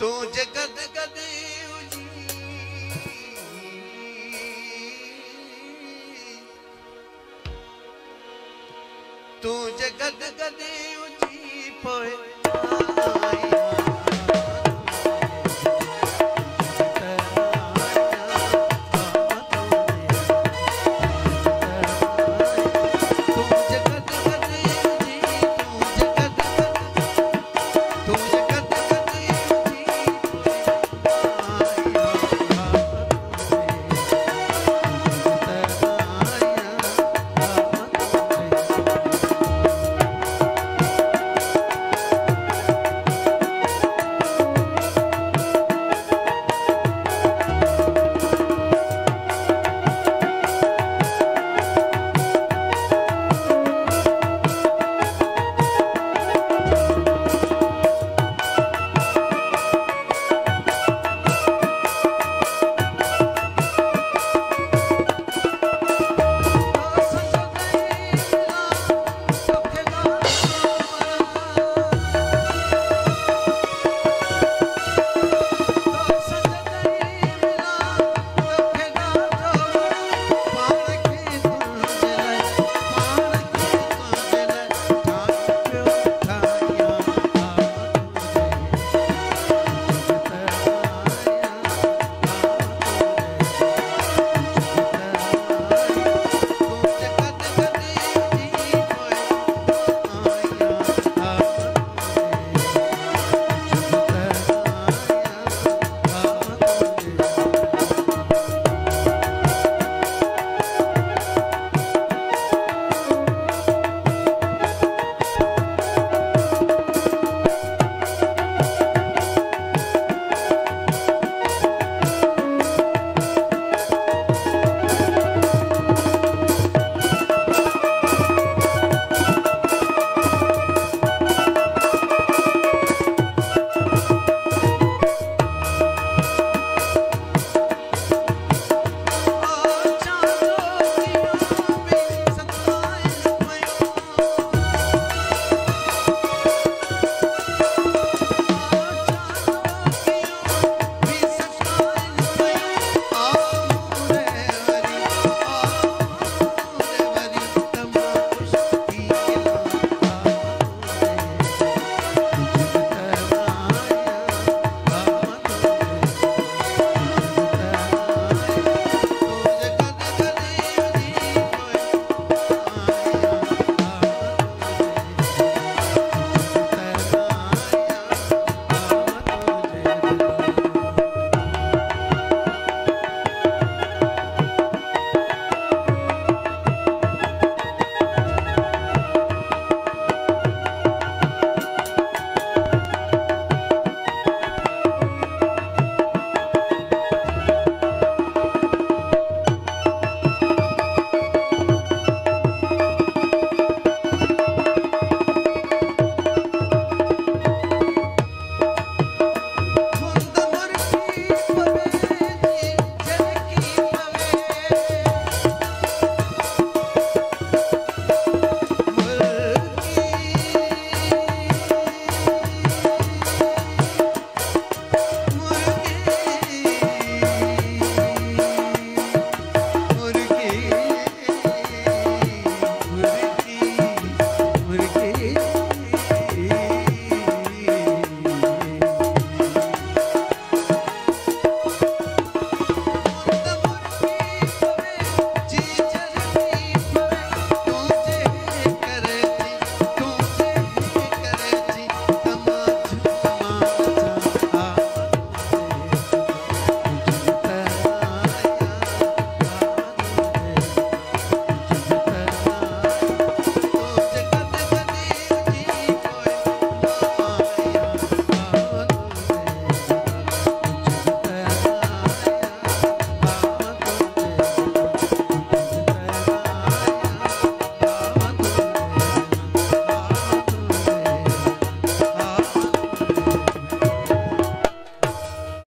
تون جگد تون جگد گڏ پوءِ